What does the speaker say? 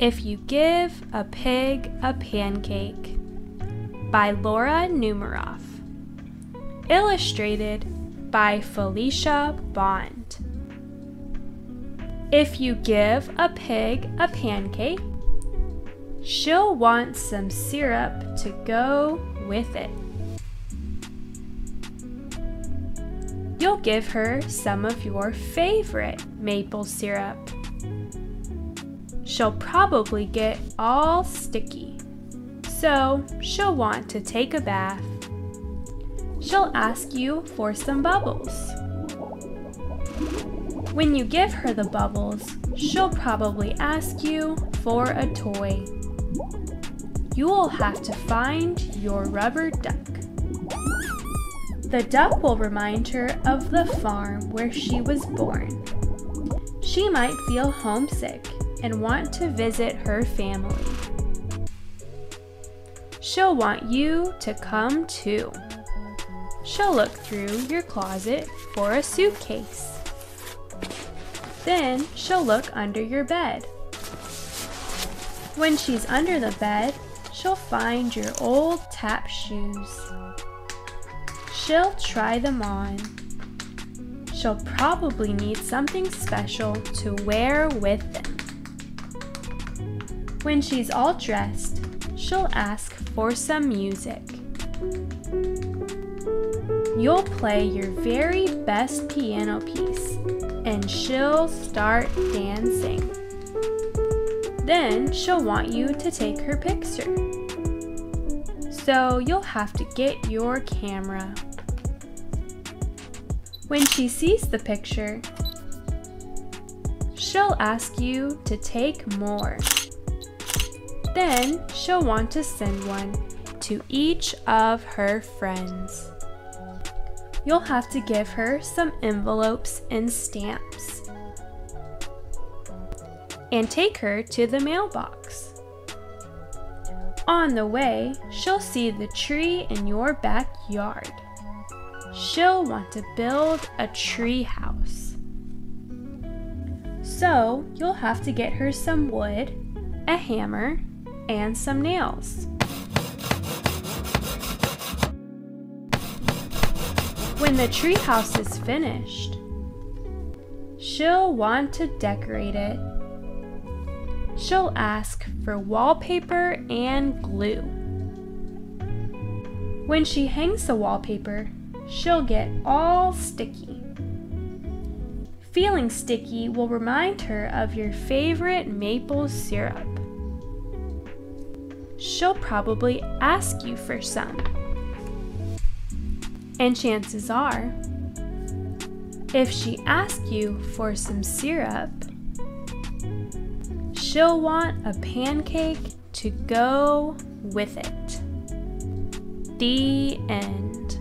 If You Give a Pig a Pancake by Laura Numeroff. Illustrated by Felicia Bond. If you give a pig a pancake, she'll want some syrup to go with it. You'll give her some of your favorite maple syrup she'll probably get all sticky. So she'll want to take a bath. She'll ask you for some bubbles. When you give her the bubbles, she'll probably ask you for a toy. You'll have to find your rubber duck. The duck will remind her of the farm where she was born. She might feel homesick and want to visit her family. She'll want you to come too. She'll look through your closet for a suitcase. Then she'll look under your bed. When she's under the bed, she'll find your old tap shoes. She'll try them on. She'll probably need something special to wear with them. When she's all dressed, she'll ask for some music. You'll play your very best piano piece and she'll start dancing. Then she'll want you to take her picture. So you'll have to get your camera. When she sees the picture, she'll ask you to take more. Then she'll want to send one to each of her friends. You'll have to give her some envelopes and stamps. And take her to the mailbox. On the way, she'll see the tree in your backyard. She'll want to build a tree house. So, you'll have to get her some wood, a hammer, and some nails. When the treehouse is finished, she'll want to decorate it. She'll ask for wallpaper and glue. When she hangs the wallpaper, she'll get all sticky. Feeling sticky will remind her of your favorite maple syrup she'll probably ask you for some. And chances are, if she asks you for some syrup, she'll want a pancake to go with it. The end.